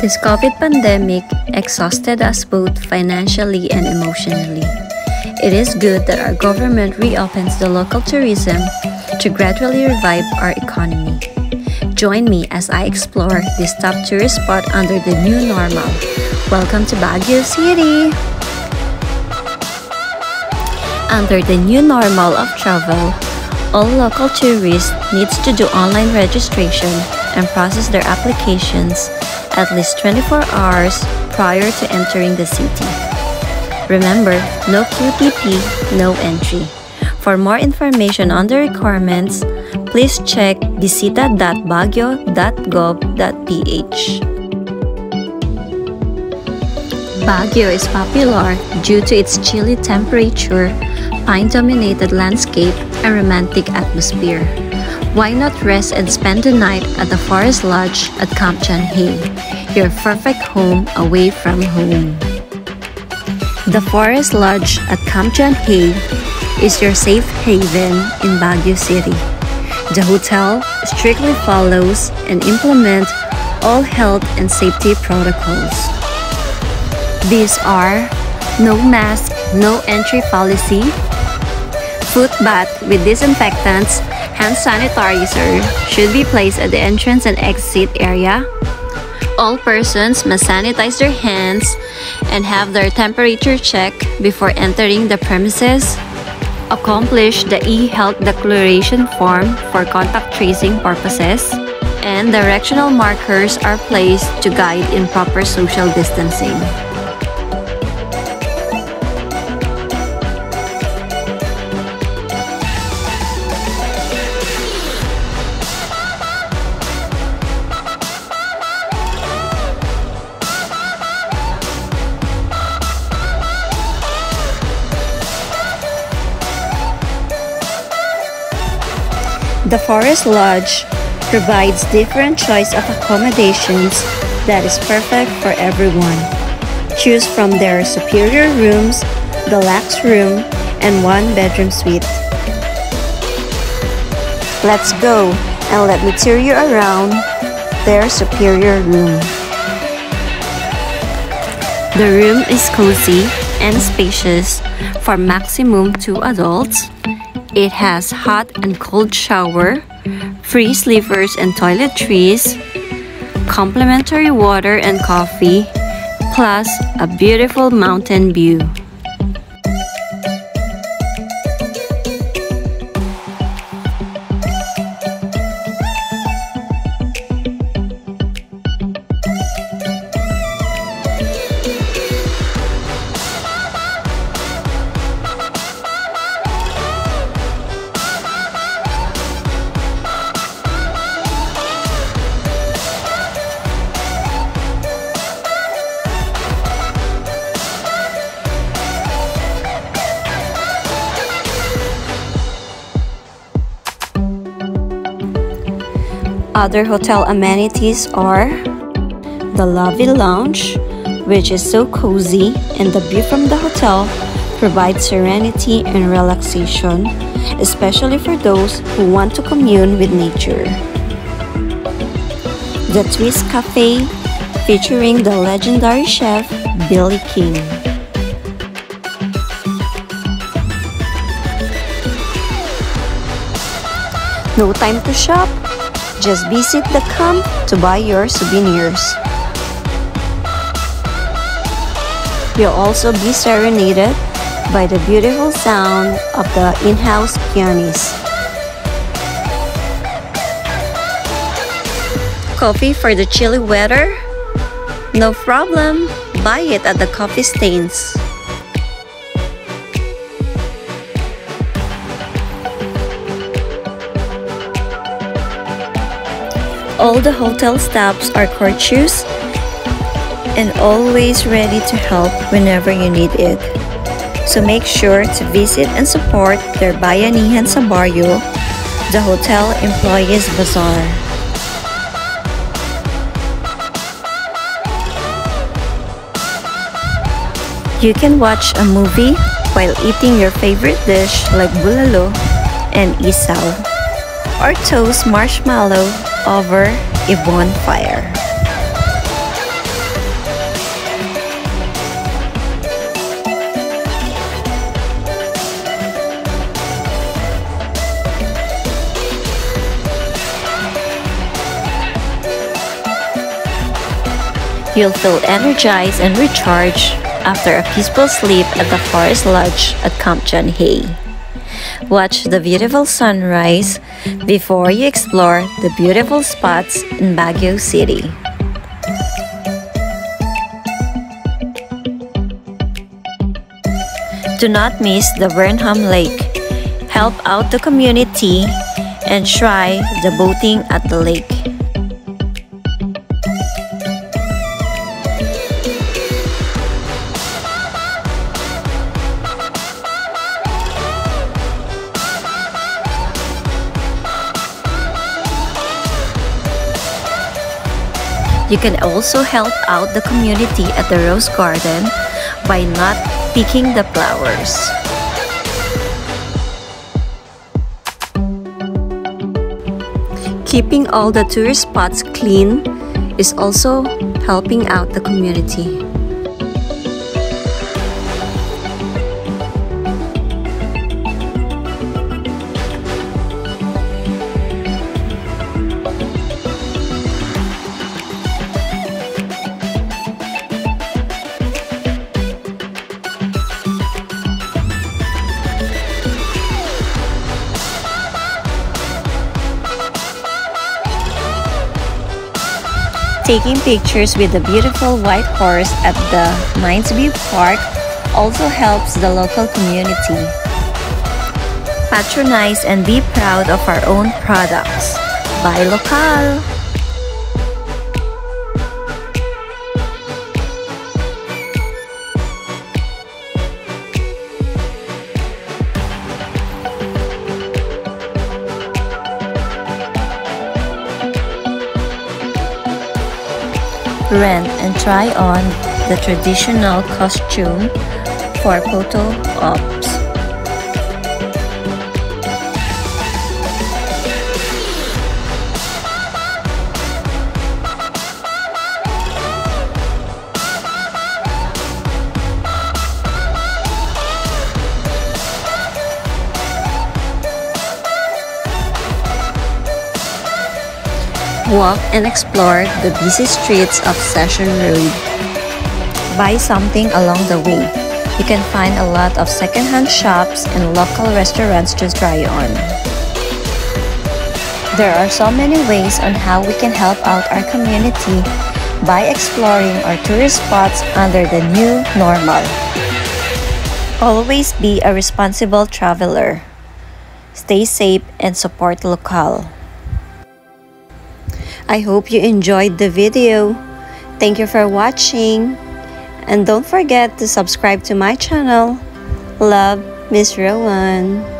This COVID pandemic exhausted us both financially and emotionally. It is good that our government reopens the local tourism to gradually revive our economy. Join me as I explore this top tourist spot under the new normal. Welcome to Baguio City! Under the new normal of travel, all local tourists needs to do online registration and process their applications at least 24 hours prior to entering the city. Remember, no QTP, no entry. For more information on the requirements, please check visita.baguio.gov.ph. Baguio is popular due to its chilly temperature, pine-dominated landscape, and romantic atmosphere. Why not rest and spend the night at the Forest Lodge at John Hay, your perfect home away from home? The Forest Lodge at John Hay is your safe haven in Baguio City. The hotel strictly follows and implements all health and safety protocols. These are no mask, no entry policy, foot bath with disinfectants, hand sanitizer should be placed at the entrance and exit area. All persons must sanitize their hands and have their temperature checked before entering the premises. Accomplish the e-health declaration form for contact tracing purposes. And directional markers are placed to guide in proper social distancing. The Forest Lodge provides different choice of accommodations that is perfect for everyone. Choose from their superior rooms, deluxe room, and one bedroom suite. Let's go and let me tour you around their superior room. The room is cozy and spacious for maximum two adults it has hot and cold shower, free sleepers and toiletries, complimentary water and coffee, plus a beautiful mountain view. Other hotel amenities are the lobby lounge, which is so cozy, and the view from the hotel provides serenity and relaxation, especially for those who want to commune with nature. The Twist Cafe, featuring the legendary chef Billy King. No time to shop? Just visit the camp to buy your souvenirs. You'll also be serenaded by the beautiful sound of the in-house pianist. Coffee for the chilly weather? No problem, buy it at the coffee stains. All the hotel staffs are courteous and always ready to help whenever you need it. So make sure to visit and support their Bayanihan sa Barrio, the Hotel Employees Bazaar. You can watch a movie while eating your favorite dish like bulalo and isaw, or toast marshmallow over a bonfire. You'll feel energized and recharged after a peaceful sleep at the Forest Lodge at Camp John Hay. Watch the beautiful sunrise before you explore the beautiful spots in Baguio City. Do not miss the Burnham Lake. Help out the community and try the boating at the lake. You can also help out the community at the Rose Garden by not picking the flowers. Keeping all the tourist spots clean is also helping out the community. Taking pictures with the beautiful white horse at the Mines View Park also helps the local community. Patronize and be proud of our own products. Buy local! Rent and try on the traditional costume for photo ops. Walk and explore the busy streets of Session Road. Buy something along the way. You can find a lot of secondhand shops and local restaurants to try on. There are so many ways on how we can help out our community by exploring our tourist spots under the new normal. Always be a responsible traveler. Stay safe and support local. I hope you enjoyed the video. Thank you for watching. And don't forget to subscribe to my channel. Love, Miss Roan.